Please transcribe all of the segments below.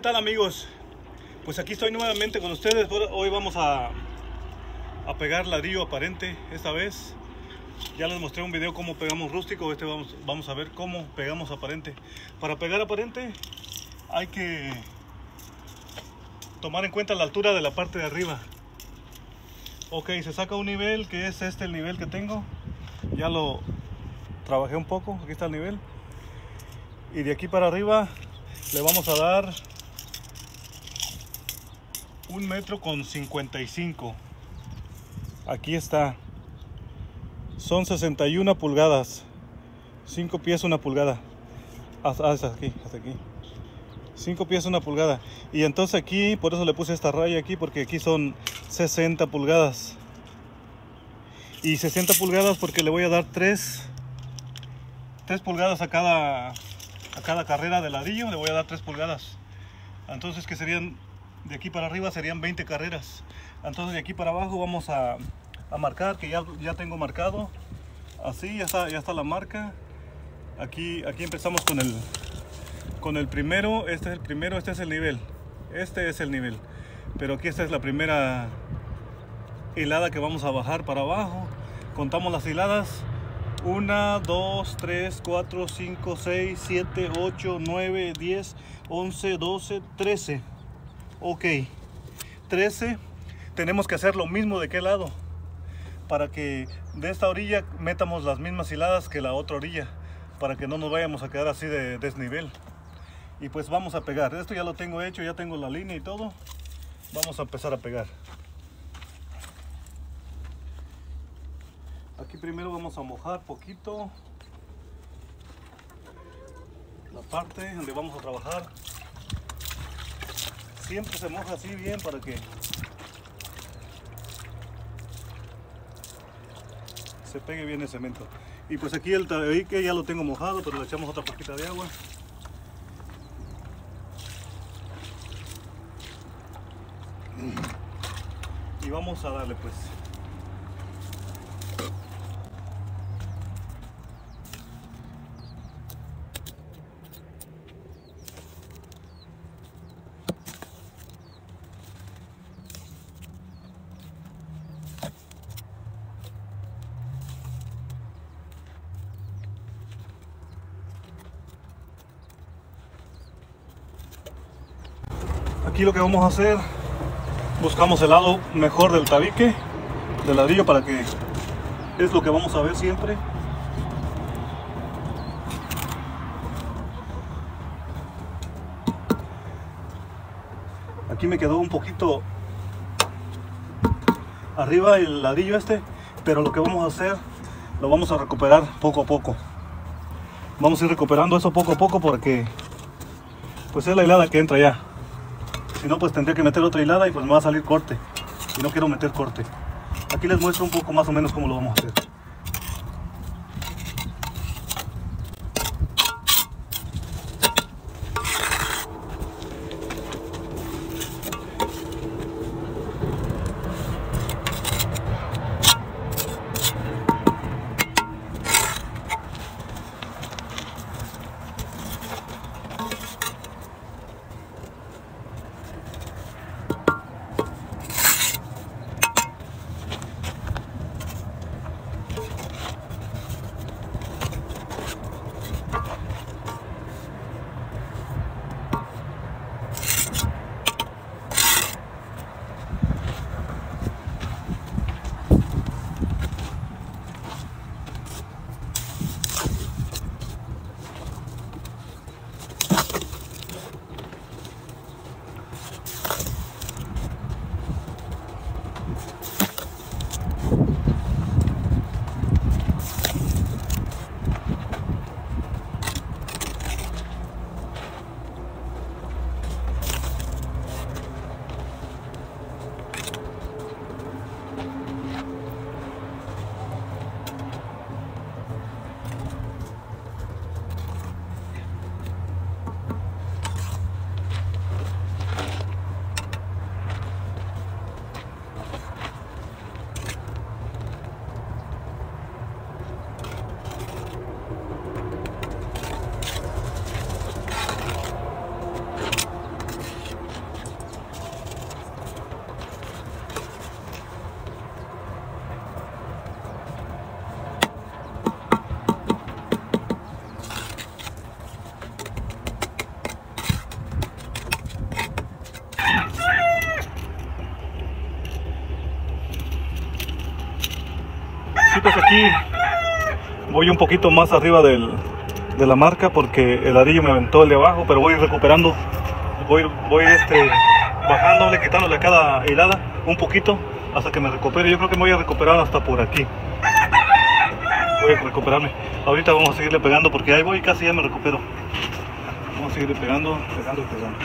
¿qué tal amigos? Pues aquí estoy nuevamente con ustedes. Hoy vamos a, a pegar ladrillo aparente esta vez. Ya les mostré un video cómo pegamos rústico. Este vamos, vamos a ver cómo pegamos aparente. Para pegar aparente hay que tomar en cuenta la altura de la parte de arriba. Ok, se saca un nivel que es este el nivel que tengo. Ya lo trabajé un poco. Aquí está el nivel. Y de aquí para arriba le vamos a dar un metro con 55 aquí está. Son 61 pulgadas. 5 pies una pulgada. Hasta, aquí hasta aquí. 5 pies una pulgada. Y entonces aquí por eso le puse esta raya aquí porque aquí son 60 pulgadas. Y 60 pulgadas porque le voy a dar 3 3 pulgadas a cada a cada carrera de ladrillo le voy a dar 3 pulgadas. Entonces que serían de aquí para arriba serían 20 carreras. Entonces de aquí para abajo vamos a, a marcar, que ya, ya tengo marcado. Así ya está, ya está la marca. Aquí, aquí empezamos con el, con el primero. Este es el primero, este es el nivel. Este es el nivel. Pero aquí esta es la primera hilada que vamos a bajar para abajo. Contamos las hiladas 1, 2, 3, 4, 5, 6, 7, 8, 9, 10, 11, 12, 13. Ok. 13. Tenemos que hacer lo mismo de qué lado. Para que de esta orilla metamos las mismas hiladas que la otra orilla. Para que no nos vayamos a quedar así de desnivel. Y pues vamos a pegar. Esto ya lo tengo hecho, ya tengo la línea y todo. Vamos a empezar a pegar. Aquí primero vamos a mojar poquito la parte donde vamos a trabajar. Siempre se moja así bien para que se pegue bien el cemento. Y pues aquí el tabique ya lo tengo mojado, pero le echamos otra poquita de agua. Y vamos a darle pues. Aquí lo que vamos a hacer, buscamos el lado mejor del tabique, del ladrillo para que es lo que vamos a ver siempre. Aquí me quedó un poquito arriba el ladrillo este, pero lo que vamos a hacer, lo vamos a recuperar poco a poco. Vamos a ir recuperando eso poco a poco porque pues es la hilada que entra ya. Si no, pues tendría que meter otra hilada y pues me va a salir corte. Y no quiero meter corte. Aquí les muestro un poco más o menos cómo lo vamos a hacer. Voy un poquito más arriba del, de la marca porque el ladrillo me aventó el de abajo, pero voy recuperando, voy, voy este, bajándole, quitándole a cada hilada un poquito hasta que me recupere. Yo creo que me voy a recuperar hasta por aquí. Voy a recuperarme. Ahorita vamos a seguirle pegando porque ahí voy casi ya me recupero. Vamos a seguirle pegando, pegando y pegando.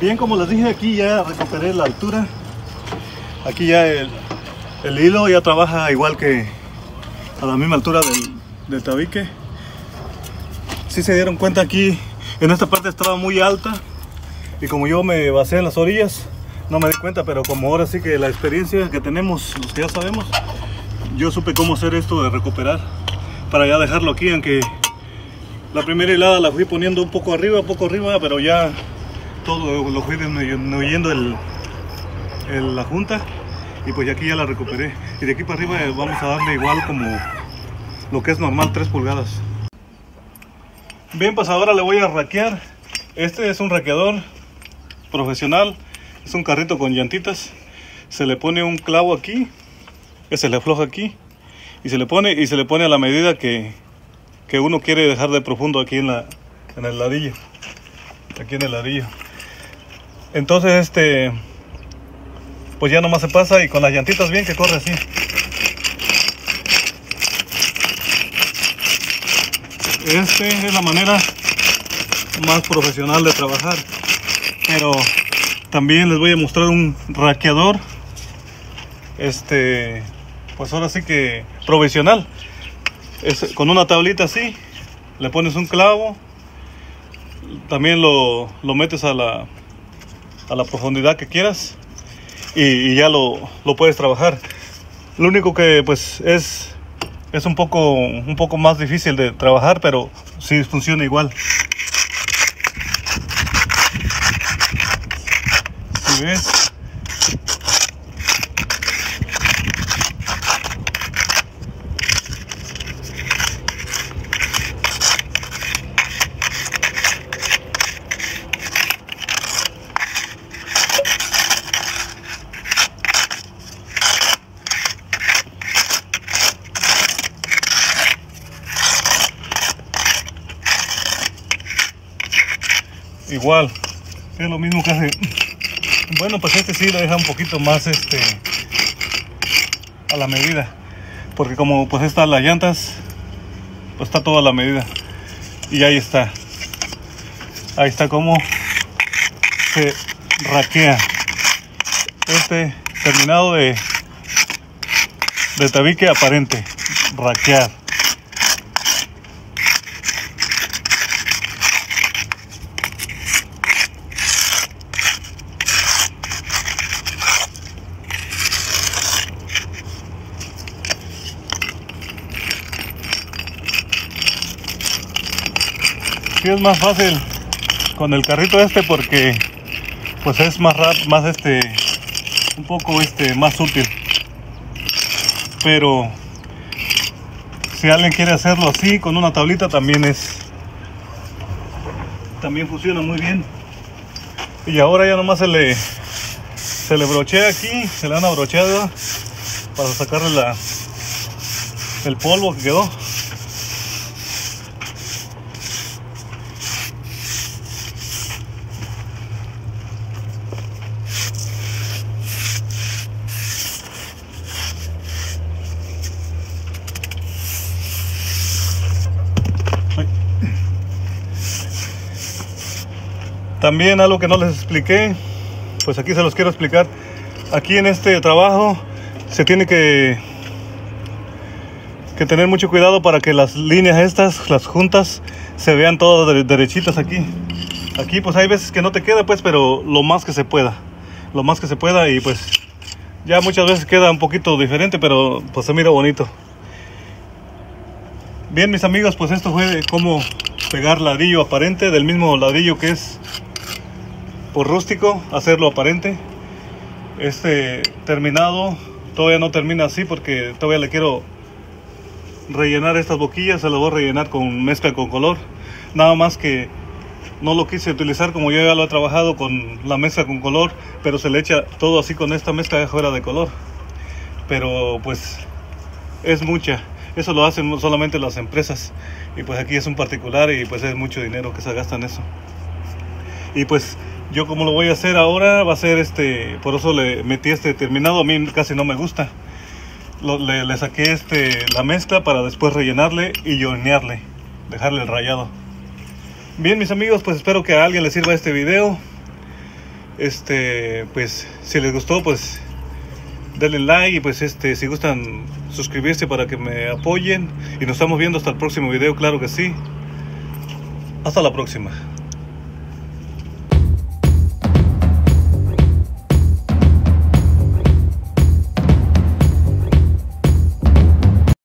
Bien, como les dije, aquí ya recuperé la altura. Aquí ya el, hilo ya trabaja igual que a la misma altura del, del tabique. Si se dieron cuenta aquí, en esta parte estaba muy alta. Y como yo me basé en las orillas, no me di cuenta, pero como ahora sí que la experiencia que tenemos, los que ya sabemos, yo supe cómo hacer esto de recuperar para ya dejarlo aquí, aunque la primera hilada la fui poniendo un poco arriba, un poco arriba, pero ya todo lo fui disminuyendo el, el, la junta y pues aquí ya la recuperé. Y de aquí para arriba vamos a darle igual como lo que es normal 3 pulgadas. Bien pues ahora le voy a raquear. Este es un raqueador profesional. Es un carrito con llantitas. Se le pone un clavo aquí que se le afloja aquí y se le pone y se le pone a la medida que, que uno quiere dejar de profundo aquí en la en el ladillo aquí en el ladillo entonces este pues ya nomás se pasa y con las llantitas bien que corre así. Este es la manera más profesional de trabajar pero también les voy a mostrar un raqueador este pues ahora sí que profesional. Es con una tablita así le pones un clavo también lo, lo metes a la a la profundidad que quieras y, ya lo, lo, puedes trabajar. Lo único que pues es, es un, poco, un poco más difícil de trabajar, pero sí funciona igual. Igual es lo mismo que hace. Bueno pues este sí lo deja un poquito más este a la medida porque como pues están las llantas pues está toda la medida y ahí está ahí está como se raquea este terminado de de tabique aparente raquear es más fácil con el carrito este porque pues es más rápido, más este un poco este más útil. Pero si alguien quiere hacerlo así con una tablita también es también funciona muy bien. Y ahora ya nomás se le se le brochea aquí se le dan una para sacarle la el polvo que quedó También algo que no les expliqué, pues aquí se los quiero explicar. Aquí en este trabajo se tiene que, que tener mucho cuidado para que las líneas estas, las juntas, se vean todas derechitas aquí. Aquí pues hay veces que no te queda pues, pero lo más que se pueda. Lo más que se pueda y pues ya muchas veces queda un poquito diferente, pero pues se mira bonito. Bien mis amigos, pues esto fue como pegar ladrillo aparente del mismo ladrillo que es por rústico, hacerlo aparente. Este terminado todavía no termina así porque todavía le quiero rellenar estas boquillas, se las voy a rellenar con mezcla con color. Nada más que no lo quise utilizar como yo ya lo he trabajado con la mezcla con color, pero se le echa todo así con esta mezcla de fuera de color. Pero pues es mucha. Eso lo hacen solamente las empresas y pues aquí es un particular y pues es mucho dinero que se gasta en eso. Y pues yo como lo voy a hacer ahora va a ser este, por eso le metí este terminado, a mí casi no me gusta. le, saqué este, la mezcla para después rellenarle y hornearle, dejarle el rayado. Bien mis amigos, pues espero que a alguien le sirva este video. Este, pues si les gustó, pues denle like y pues este, si gustan suscribirse para que me apoyen. Y nos estamos viendo hasta el próximo video, claro que sí. Hasta la próxima.